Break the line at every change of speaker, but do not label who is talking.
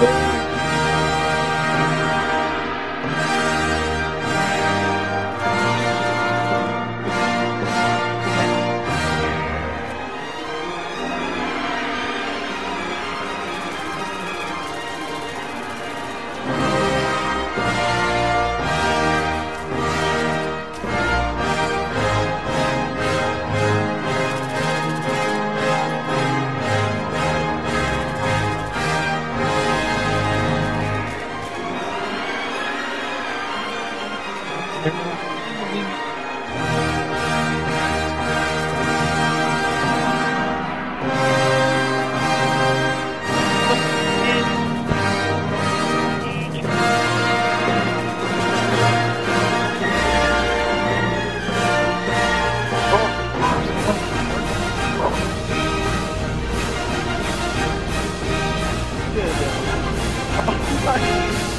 Thank you. Yeah, yeah. Oh, my